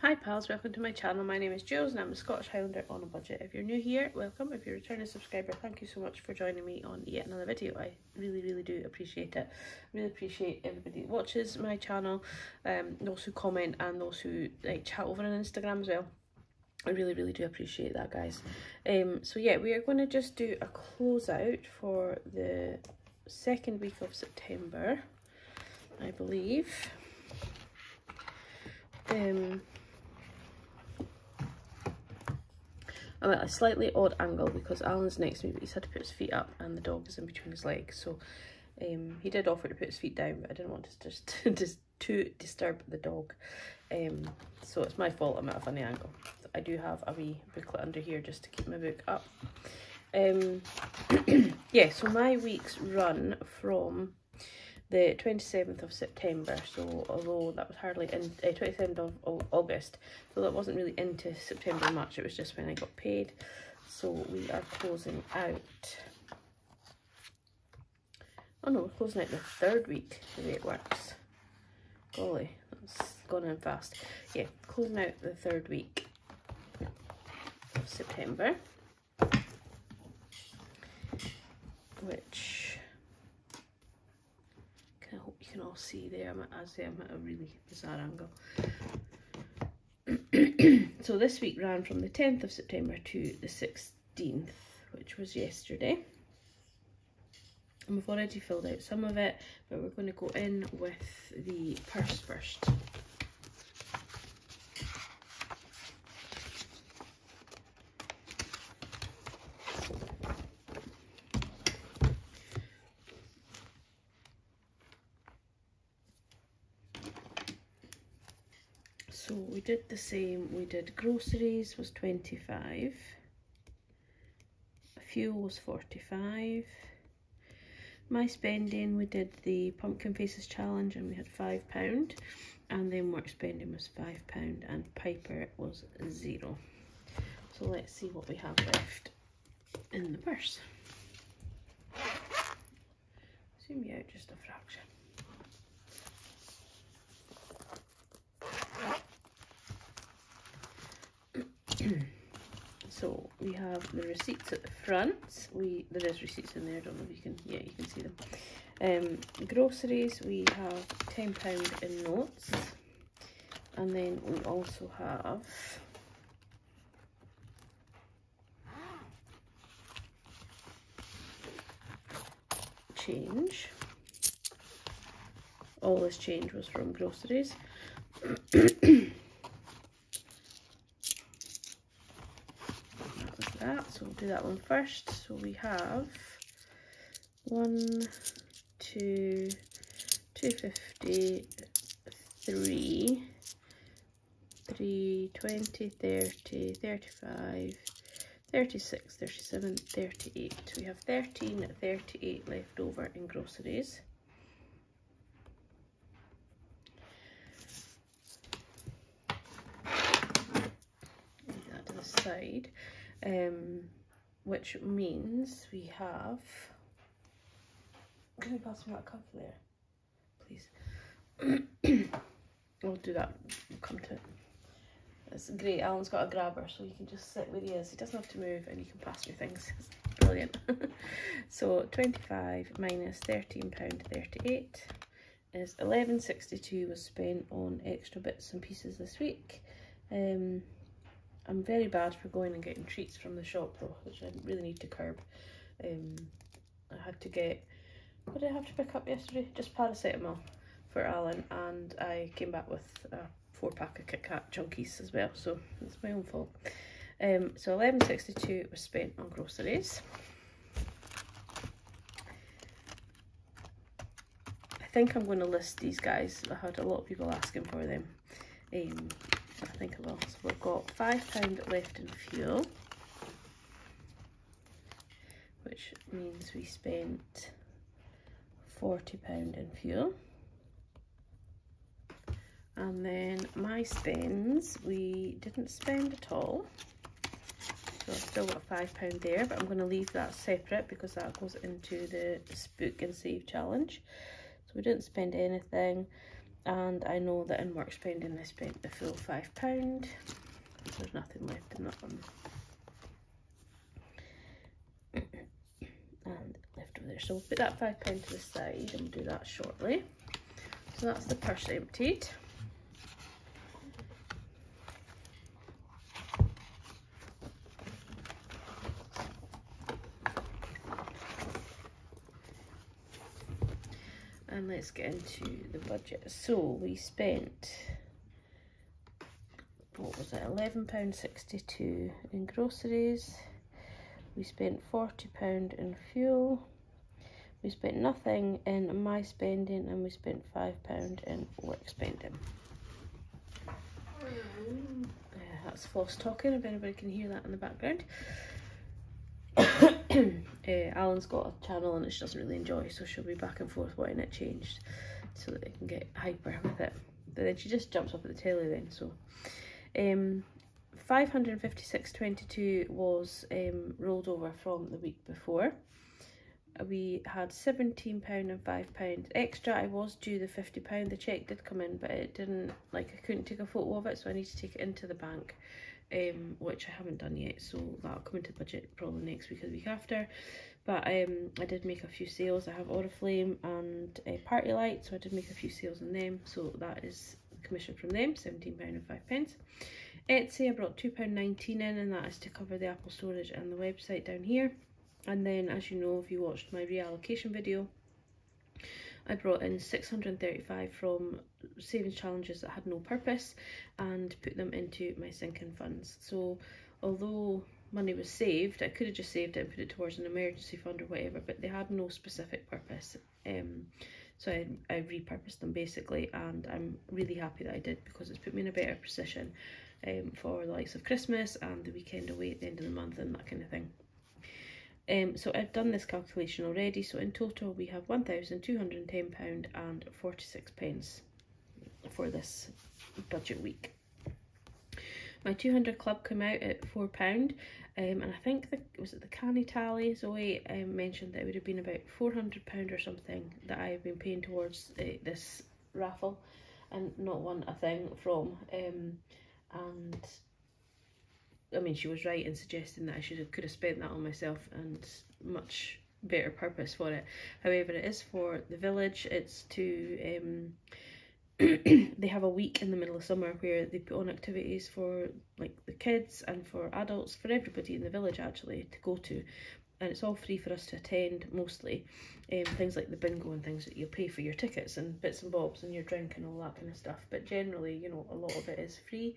Hi pals, welcome to my channel. My name is Julz and I'm a Scottish Highlander on a budget. If you're new here, welcome. If you're a returning subscriber, thank you so much for joining me on yet another video. I really, really do appreciate it. really appreciate everybody that watches my channel, um, those who comment and those who like chat over on Instagram as well. I really, really do appreciate that, guys. Um, so yeah, we are going to just do a closeout for the second week of September, I believe. Um, I'm at a slightly odd angle because Alan's next to me, but he's had to put his feet up and the dog is in between his legs. So um, he did offer to put his feet down, but I didn't want to just, just to disturb the dog. Um, so it's my fault I'm at a funny angle. I do have a wee booklet under here just to keep my book up. Um, yeah, so my weeks run from the 27th of September, so although that was hardly in, uh, 27th of August, so that wasn't really into September much, it was just when I got paid. So we are closing out, oh no, we're closing out the third week, the way it works. Golly, that's gone in fast. Yeah, closing out the third week of September, which I hope you can all see there. I'm I am at a really bizarre angle. so this week ran from the 10th of September to the 16th, which was yesterday. And we've already filled out some of it, but we're going to go in with the purse first. so we did the same we did groceries was 25 fuel was 45 my spending we did the pumpkin faces challenge and we had five pound. And then work spending was five pound and piper was zero. So let's see what we have left in the purse. Zoom you out just a fraction so we have the receipts at the front. We there is receipts in there I don't know if you can yeah you can see them. Um groceries we have 10 pound in notes. And then we also have change. All this change was from groceries so we'll do that one first. So we have one, two, 250, three, three, 20, 30, 35, 36, 37, 38. We have 13, 38 left over in groceries. Leave that to the side um, which means we have, can you pass me that cup there, please? we'll do that, we'll come to it. It's great, Alan's got a grabber so you can just sit where he is. He doesn't have to move and you can pass your things. It's brilliant. so 25 minus £13.38 is 11.62 was spent on extra bits and pieces this week. Um, I'm very bad for going and getting treats from the shop though, which I really need to curb. Um, I had to get, what did I have to pick up yesterday? Just paracetamol for Alan and I came back with a four pack of Kit Kat Chunkies as well, so it's my own fault. Um, so 11.62 was spent on groceries. I think I'm going to list these guys. I had a lot of people asking for them. Um, I think I will. So we've got £5 left in fuel, which means we spent £40 in fuel. And then my spends, we didn't spend at all. So I've still got £5 there, but I'm going to leave that separate because that goes into the Spook and Save challenge. So we didn't spend anything. And I know that in work spending I spent the full five pound. There's nothing left in that one. and left over there. So we'll put that five pound to the side and do that shortly. So that's the purse emptied. And let's get into the budget. So we spent, what was it, £11.62 in groceries. We spent £40 in fuel. We spent nothing in my spending and we spent £5 in work spending. Uh, that's false talking if anybody can hear that in the background. uh, Alan's got a channel and she doesn't really enjoy, so she'll be back and forth wanting it changed so that they can get hyper with it. But then she just jumps up at the telly then, so. Um, 556.22 was um, rolled over from the week before. We had £17 and £5 extra. I was due the £50. The cheque did come in, but it didn't, like, I couldn't take a photo of it, so I need to take it into the bank um, which I haven't done yet, so that'll come into budget probably next week or the week after. But um, I did make a few sales. I have Oriflame and uh, PartyLite, so I did make a few sales on them. So that is commission from them, £17 and 5 pence. Etsy, I brought £2.19 in, and that is to cover the Apple storage and the website down here. And then, as you know, if you watched my reallocation video, I brought in 635 from savings challenges that had no purpose and put them into my sinking funds. So although money was saved, I could have just saved it and put it towards an emergency fund or whatever, but they had no specific purpose. Um, so I, I repurposed them basically and I'm really happy that I did because it's put me in a better position um, for the likes of Christmas and the weekend away at the end of the month and that kind of thing. Um, so I've done this calculation already, so in total we have £1,210 and 46 pence for this budget week. My 200 club came out at £4, um, and I think, the, was it the Canny Tally, Zoe um, mentioned that it would have been about £400 or something that I've been paying towards uh, this raffle and not won a thing from. Um, and I mean, she was right in suggesting that I should have could have spent that on myself and much better purpose for it. However, it is for the village. It's to um, they have a week in the middle of summer where they put on activities for like the kids and for adults, for everybody in the village actually to go to. And it's all free for us to attend mostly. Um, things like the bingo and things that you pay for your tickets and bits and bobs and your drink and all that kind of stuff. But generally, you know, a lot of it is free.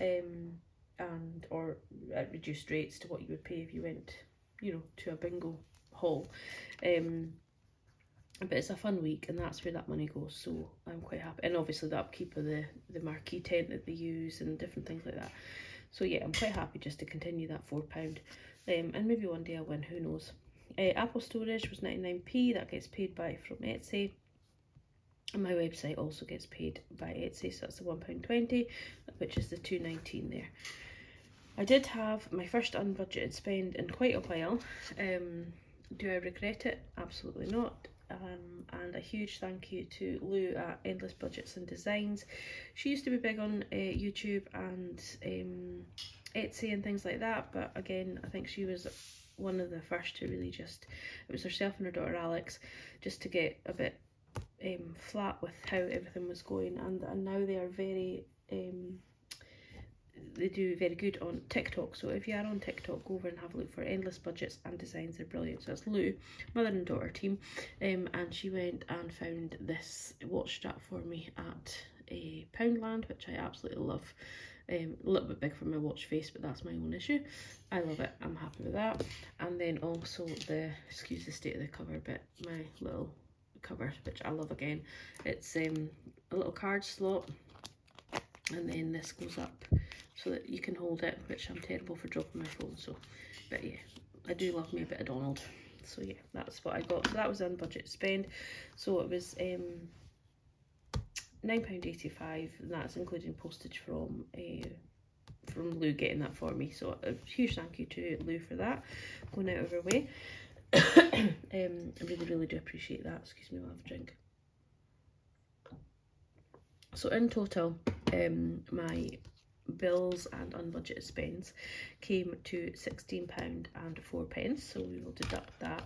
Um, and or at reduced rates to what you would pay if you went, you know, to a bingo hall. Um, but it's a fun week and that's where that money goes so I'm quite happy. And obviously the upkeep of the the marquee tent that they use and different things like that. So yeah I'm quite happy just to continue that four pound. Um, and maybe one day I'll win who knows? Uh, Apple storage was 99p that gets paid by from Etsy. And my website also gets paid by Etsy so that's the £1.20 which is the 2.19 there I did have my first unbudgeted spend in quite a while. Um, do I regret it? Absolutely not. Um, and a huge thank you to Lou at Endless Budgets and Designs. She used to be big on uh, YouTube and um, Etsy and things like that, but again, I think she was one of the first to really just, it was herself and her daughter Alex, just to get a bit um, flat with how everything was going, and, and now they are very um, they do very good on TikTok. So if you are on TikTok, go over and have a look for Endless Budgets and Designs. They're brilliant. So it's Lou, mother and daughter team. Um, and she went and found this watch strap for me at a Poundland, which I absolutely love. Um, a little bit big for my watch face, but that's my own issue. I love it. I'm happy with that. And then also the, excuse the state of the cover, but my little cover, which I love again. It's um, a little card slot and then this goes up so that you can hold it, which I'm terrible for dropping my phone, so, but yeah, I do love me a bit of Donald. So yeah, that's what I got. So that was on budget spend. So it was um, £9.85 and that's including postage from uh, from Lou getting that for me. So a huge thank you to Lou for that, going out of her way. um, I really, really do appreciate that. Excuse me while I have a drink. So in total, um, my bills and unbudgeted spends came to £16 and 4 pence. So we will deduct that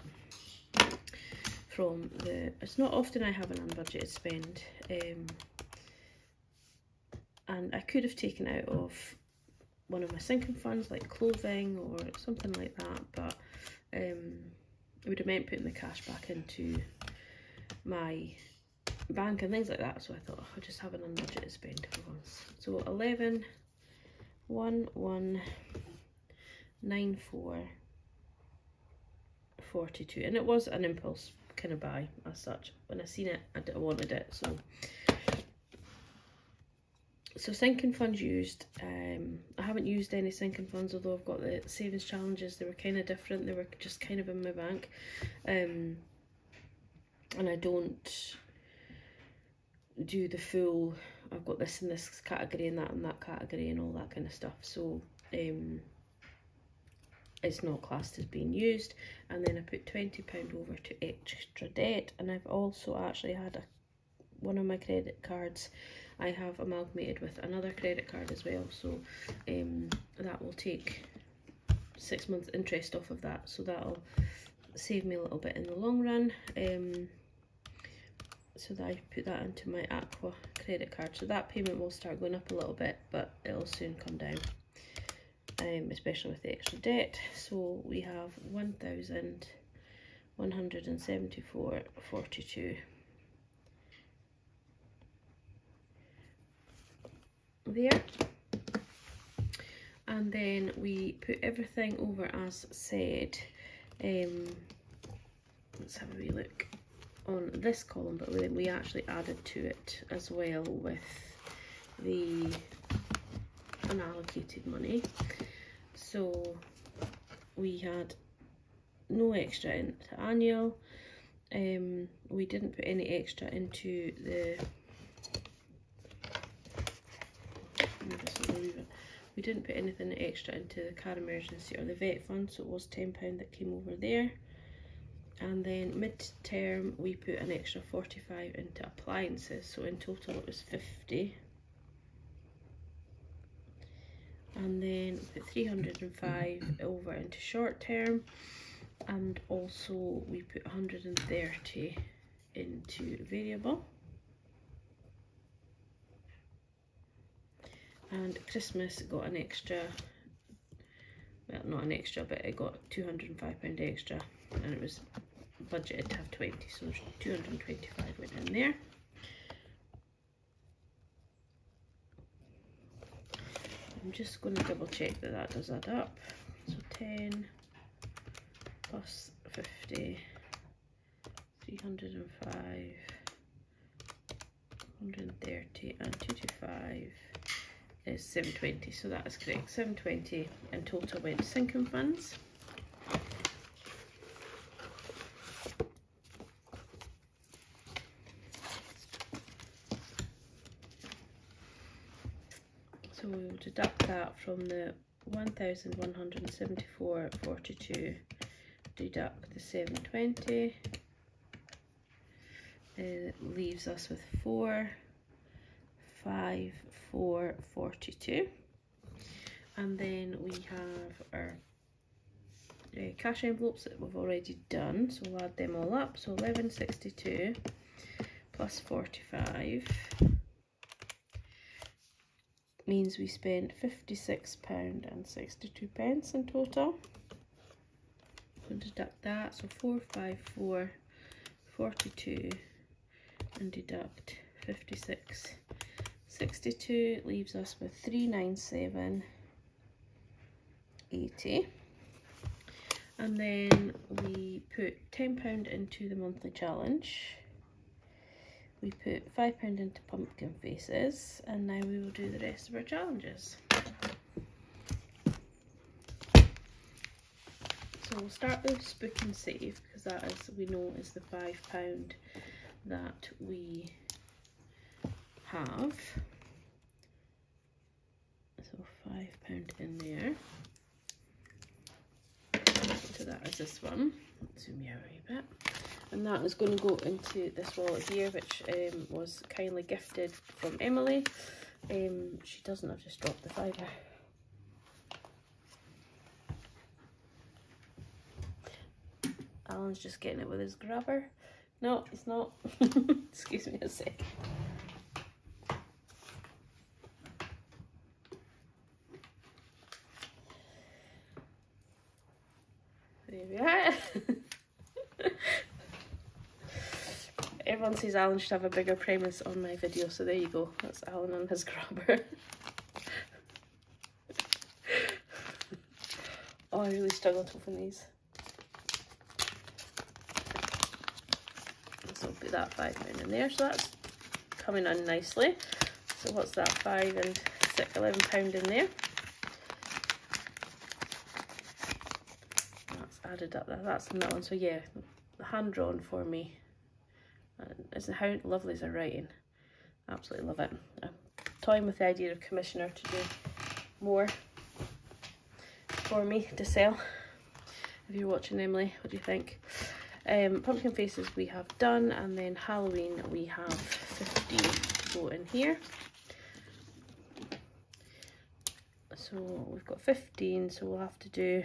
from the, it's not often I have an unbudgeted spend. Um, and I could have taken out of one of my sinking funds like clothing or something like that but um, it would have meant putting the cash back into my bank and things like that so I thought oh, I'll just have an unbudgeted spend for once so 11 1 1 9 4 42 and it was an impulse kind of buy as such. When I seen it I wanted it so. So sinking funds used um, i haven't used any sinking funds although i've got the savings challenges. They were kind of different. They were just kind of in my bank. Um, and i don't do the full i've got this in this category and that in that category and all that kind of stuff. So um, it's not classed as being used. And then i put 20 pound over to extra debt. And i've also actually had a one of my credit cards I have amalgamated with another credit card as well. So um, that will take six months interest off of that. So that'll save me a little bit in the long run. Um, so that I put that into my Aqua credit card. So that payment will start going up a little bit but it'll soon come down um, especially with the extra debt. So we have 1174.42 there. And then we put everything over as said. Um, let's have a wee look on this column but then we actually added to it as well with the unallocated money. So we had no extra into annual. Um, we didn't put any extra into the we didn't put anything extra into the car emergency or the vet fund so it was £10 that came over there and then mid-term we put an extra 45 into appliances so in total it was 50 and then we put 305 over into short term and also we put 130 into variable. And Christmas got an extra well not an extra but it got 205 pound extra and it was budgeted to have 20 so 225 went in there. I'm just going to double check that that does add up. So 10 plus 50 305 130 and 225 is 720 so that is correct 720 in total went sinking funds so we will deduct that from the 1174.42 deduct the 720 it leaves us with 4 5 for 42 and then we have our uh, cash envelopes that we've already done so we'll add them all up. So 1162 plus 45 means we spent 56 pound and 62 pence in total. So deduct that so 454 42 and deduct 56 62 leaves us with 397 80 and then we put 10 pound into the monthly challenge we put 5 pound into pumpkin faces and now we will do the rest of our challenges. So we'll start with spook and save because that is we know is the 5 pound that we have. So five pound in there. So that is this one. Zoom you out a wee bit and that is going to go into this wallet here which um, was kindly gifted from Emily. Um, she doesn't have just dropped the fiver. Alan's just getting it with his grabber no it's not. Excuse me a sec there we are Says Alan should have a bigger premise on my video, so there you go. That's Alan on his grabber. oh, I really struggle to open these. So put that five pound in there. So that's coming in nicely. So what's that? Five and six, eleven pound in there. That's added up. there, That's in that one. So yeah, hand drawn for me. And how lovely is her writing. Absolutely love it. I'm toying with the idea of commissioner to do more for me to sell. If you're watching Emily, what do you think? Um, pumpkin faces we have done and then Halloween we have 15 to go in here. So we've got 15 so we'll have to do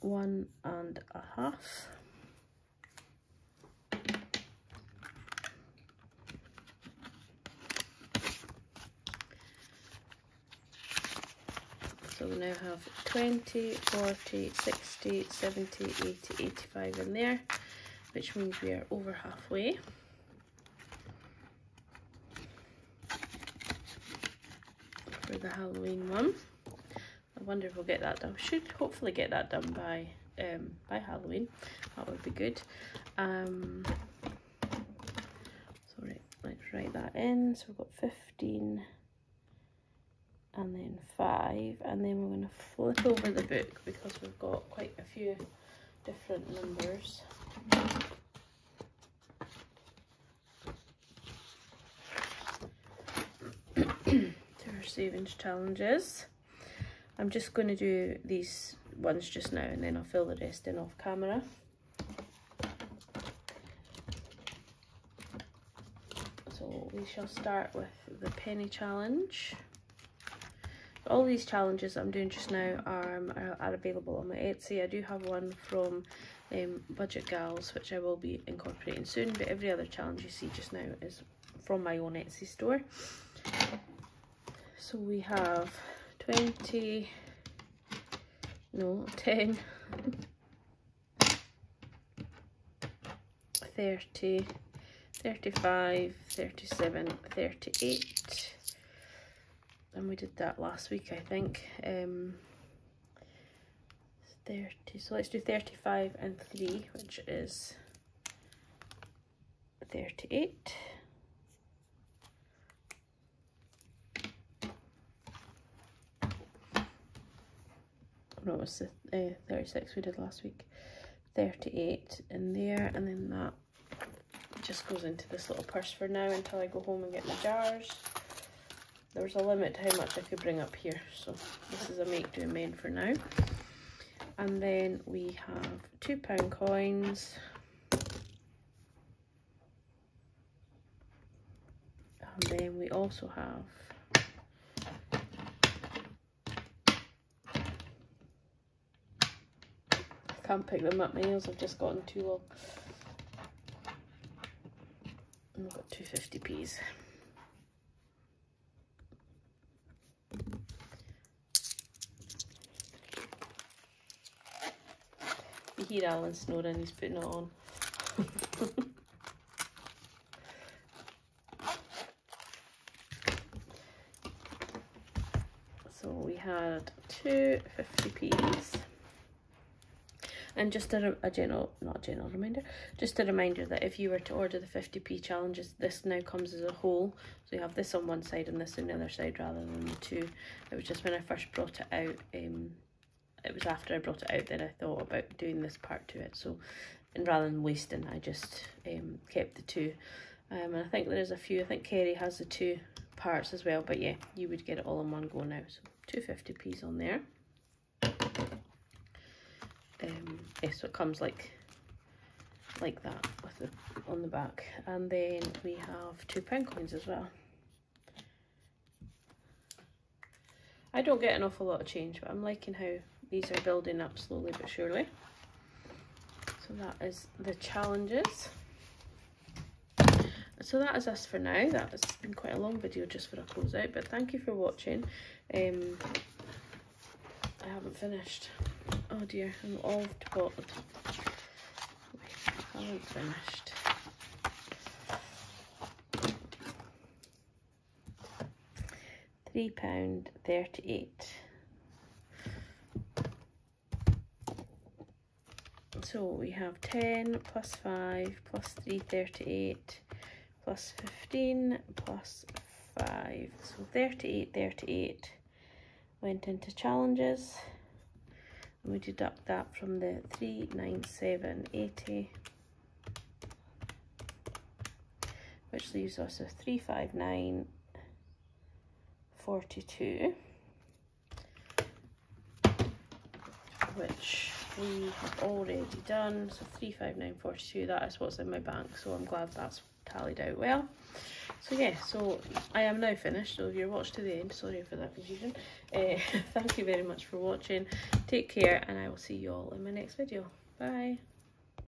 one and a half. So we now have 20, 40, 60, 70, 80, 85 in there, which means we are over halfway. For the Halloween one. I wonder if we'll get that done. We should hopefully get that done by um, by Halloween. That would be good. Um, so let's write that in. So we've got 15 and then five and then we're going to flip over the book because we've got quite a few different numbers. To our savings challenges. I'm just going to do these ones just now and then I'll fill the rest in off camera. So we shall start with the penny challenge all these challenges I'm doing just now are, um, are, are, available on my Etsy. I do have one from um, Budget Gals, which I will be incorporating soon, but every other challenge you see just now is from my own Etsy store. So we have 20, no, 10, 30, 35, 37, 38, and we did that last week I think. Um 30 so let's do 35 and 3 which is 38 no it was the uh, 36 we did last week. 38 in there and then that just goes into this little purse for now until I go home and get my jars there's a limit to how much I could bring up here. So this is a make do mend for now. And then we have two pound coins. And then we also have I can't pick them up, my nails have just gotten too long. We've got two 50p's. Hear Alan snoring, he's putting it on. so we had two 50p's. And just a, a, general, not a general reminder, just a reminder that if you were to order the 50p challenges, this now comes as a whole. So you have this on one side and this on the other side rather than the two. It was just when I first brought it out, um, it was after I brought it out that I thought about doing this part to it. So, and rather than wasting, I just um, kept the two. Um, and I think there is a few, I think Kerry has the two parts as well. But yeah, you would get it all in one go now. So 250p's on there. Um, yeah, so it comes like like that with the on the back and then we have two pound coins as well I don't get an awful lot of change but I'm liking how these are building up slowly but surely. So that is the challenges. So that is us for now. That has been quite a long video just for a close out but thank you for watching. Um I haven't finished. Oh dear I'm all to I haven't finished £3.38. So we have 10 plus 5 plus 3.38 plus 15 plus 5. So 38, 38 went into challenges. And we deduct that from the 397.80 which leaves us with 359 42, which we have already done. So 35942, that is what's in my bank. So I'm glad that's tallied out well. So yeah, so I am now finished. So if you're watched to the end, sorry for that confusion. Uh, thank you very much for watching. Take care and I will see you all in my next video. Bye.